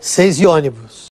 Seis de ônibus.